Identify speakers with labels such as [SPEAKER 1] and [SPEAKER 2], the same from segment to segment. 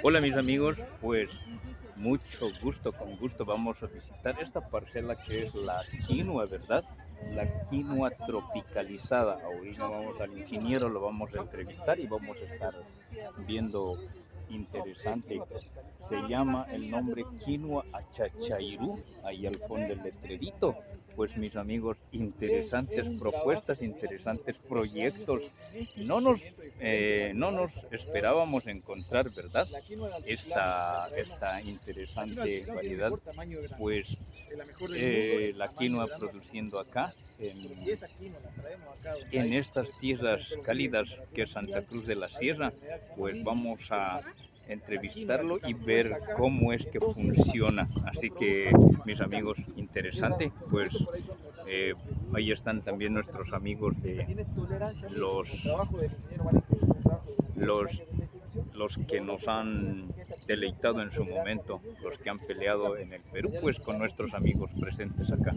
[SPEAKER 1] Hola mis amigos, pues mucho gusto, con gusto vamos a visitar esta parcela que es la quinoa, ¿verdad? La quinoa tropicalizada. Ahorita vamos al ingeniero, lo vamos a entrevistar y vamos a estar viendo interesante. Se llama el nombre quinoa achachairú, ahí al fondo del letrerito. Pues mis amigos, interesantes propuestas, interesantes proyectos. No nos, eh, no nos esperábamos encontrar, ¿verdad? Esta, esta interesante variedad. Pues eh, la quinoa produciendo acá en, estas tierras cálidas que es Santa Cruz de la Sierra, pues vamos a entrevistarlo y ver cómo es que funciona. Así que, mis amigos, interesante, pues eh, ahí están también nuestros amigos de los, los los que nos han deleitado en su momento, los que han peleado en el Perú, pues con nuestros amigos presentes acá.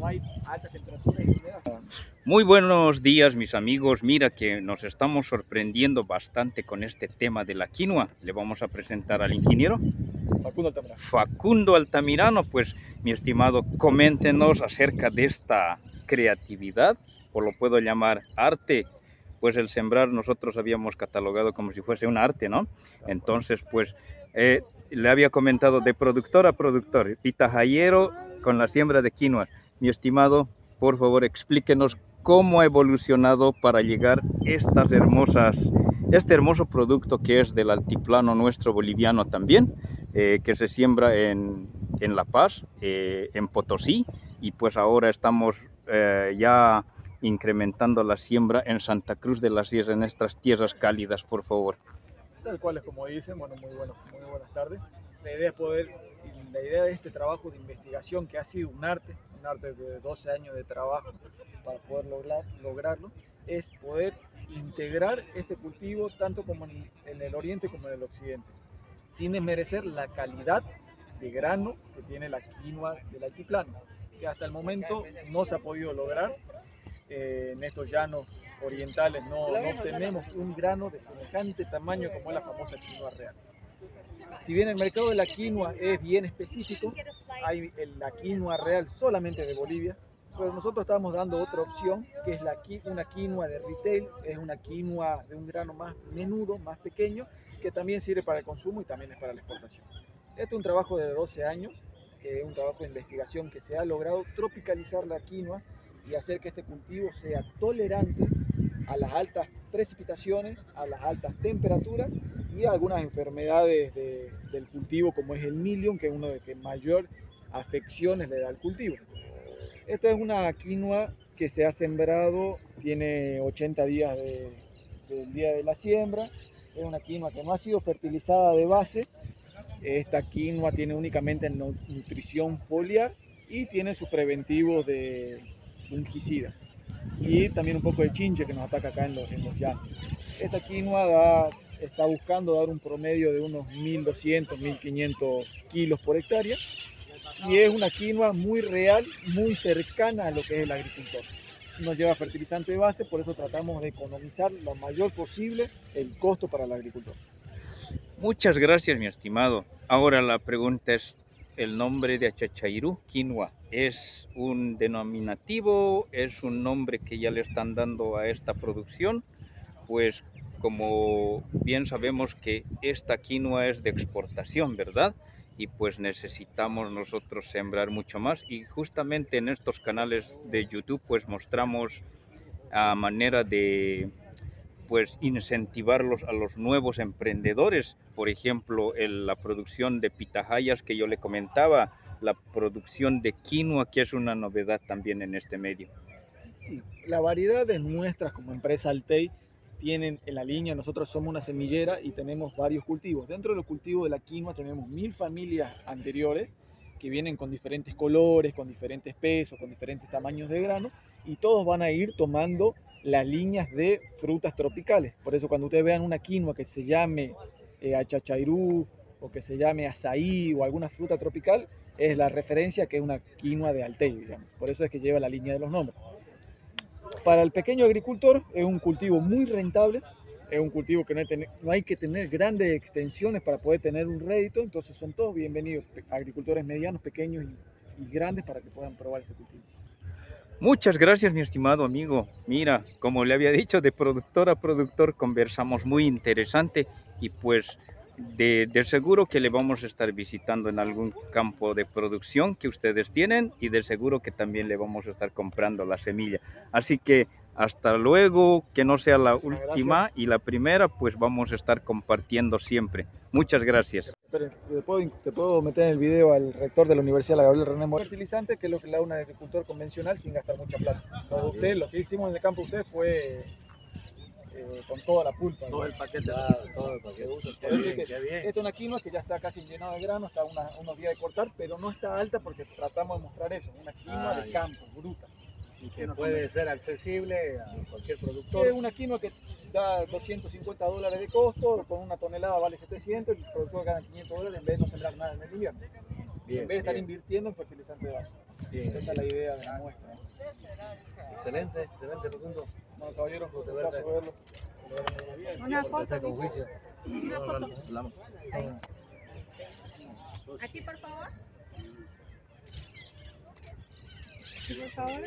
[SPEAKER 1] Muy buenos días mis amigos, mira que nos estamos sorprendiendo bastante con este tema de la quinoa. Le vamos a presentar al ingeniero.
[SPEAKER 2] Facundo Altamirano.
[SPEAKER 1] Facundo Altamirano, pues mi estimado, coméntenos acerca de esta creatividad, o lo puedo llamar arte, pues el sembrar nosotros habíamos catalogado como si fuese un arte, ¿no? Entonces, pues eh, le había comentado de productor a productor, pitajayero con la siembra de quinoa. Mi estimado, por favor, explíquenos cómo ha evolucionado para llegar estas hermosas, este hermoso producto que es del altiplano nuestro boliviano también, eh, que se siembra en, en La Paz, eh, en Potosí, y pues ahora estamos ya incrementando la siembra en Santa Cruz de la Sierra, en estas tierras cálidas, por favor.
[SPEAKER 2] Tal cual es como dicen, bueno, muy, bueno, muy buenas tardes. La idea es poder, la idea de este trabajo de investigación que ha sido un arte, un arte de 12 años de trabajo para poder lograr, lograrlo, es poder integrar este cultivo tanto como en, en el oriente como en el occidente, sin desmerecer la calidad de grano que tiene la quinoa del altiplano, que hasta el momento no se ha podido lograr eh, en estos llanos orientales no, no, tenemos un grano de semejante tamaño como es la famosa quinoa real. Si bien el mercado de la quinoa es bien específico, hay la quinoa real solamente de Bolivia, pero nosotros estamos dando otra opción, que es la, una quinoa de retail, es una quinoa de un grano más menudo, más pequeño, que también sirve para el consumo y también es para la exportación. Este es un trabajo de 12 años, es un trabajo de investigación que se ha logrado tropicalizar la quinoa y hacer que este cultivo sea tolerante a las altas precipitaciones, a las altas temperaturas y a algunas enfermedades del cultivo como es el milion, que es uno de que mayor afecciones le da al cultivo. Esta es una quinoa que se ha sembrado, tiene 80 días del día de la siembra, es una quinoa que no ha sido fertilizada de base, esta quinoa tiene únicamente nutrición foliar y tiene sus preventivos de fungicidas y también un poco de chinche que nos ataca acá en los, en los llanos. Esta quinoa está buscando dar un promedio de unos 1.200, 1.500 kilos por hectárea y es una quinoa muy real, muy cercana a lo que es el agricultor. No lleva fertilizante de base, por eso tratamos de economizar lo mayor posible el costo para el agricultor.
[SPEAKER 1] Muchas gracias, mi estimado. Ahora la pregunta es, el nombre de Achachairú, quinoa, es un denominativo, es un nombre que ya le están dando a esta producción, pues como bien sabemos que esta quinoa es de exportación, ¿verdad? Y pues necesitamos nosotros sembrar mucho más. Y justamente en estos canales de YouTube pues mostramos a manera de pues incentivarlos a los nuevos emprendedores, por ejemplo, en la producción de pitahayas que yo le comentaba, la producción de quinoa, que es una novedad también en este medio.
[SPEAKER 2] Sí, la variedad de nuestras como empresa Altei tienen en la línea, nosotros somos una semillera y tenemos varios cultivos. Dentro de los cultivos de la quinoa tenemos mil familias anteriores que vienen con diferentes colores, con diferentes pesos, con diferentes tamaños de grano y todos van a ir tomando las líneas de frutas tropicales. Por eso cuando ustedes vean una quinoa que se llame eh, achachairú o que se llame azaí o alguna fruta tropical, es la referencia que es una quinoa de Altei, digamos. Por eso es que lleva la línea de los nombres. Para el pequeño agricultor es un cultivo muy rentable, es un cultivo que no hay, no hay que tener grandes extensiones para poder tener un rédito, entonces son todos bienvenidos, agricultores medianos, pequeños y, y grandes para que puedan probar este cultivo.
[SPEAKER 1] Muchas gracias, mi estimado amigo. Mira, como le había dicho, de productor a productor conversamos muy interesante y pues de, de seguro que le vamos a estar visitando en algún campo de producción que ustedes tienen y de seguro que también le vamos a estar comprando la semilla. Así que hasta luego, que no sea la
[SPEAKER 2] Muchísimas
[SPEAKER 1] última y la primera, pues vamos a estar compartiendo siempre. Muchas gracias.
[SPEAKER 2] ¿te puedo, te puedo meter en el video al rector de la Universidad, la Gabriel René Moreno? Fertilizante, que es lo que le da un agricultor convencional sin gastar mucha plata. Lo, de usted, lo que hicimos en el campo usted fue eh, con toda la pulpa.
[SPEAKER 3] Todo
[SPEAKER 2] ¿no?
[SPEAKER 3] el paquete, todo el paquete. Qué bien,
[SPEAKER 2] que
[SPEAKER 3] qué bien.
[SPEAKER 2] Esta es una quinoa que ya está casi llenada de grano, está una- unos días de cortar, pero no está alta porque tratamos de mostrar eso, una quinoa
[SPEAKER 3] Ah,
[SPEAKER 2] de campo, bruta.
[SPEAKER 3] Y que puede ser accesible a cualquier
[SPEAKER 2] Es
[SPEAKER 3] productor.
[SPEAKER 2] una quinoa que da 250 dólares de costo, con una tonelada vale 700, y el productor gana 500 dólares en vez de no sembrar nada en el invierno.
[SPEAKER 3] Bien,
[SPEAKER 2] en vez de estar
[SPEAKER 3] bien,
[SPEAKER 2] invirtiendo en fertilizante de base.
[SPEAKER 3] bien.
[SPEAKER 2] Esa es la idea de la muestra.
[SPEAKER 3] Excelente, excelente, Facundo.
[SPEAKER 2] Bueno, caballeros, un placer verlo.
[SPEAKER 4] Una foto,
[SPEAKER 3] con juicio.
[SPEAKER 4] una foto. Aquí, por favor. Aquí, por favor.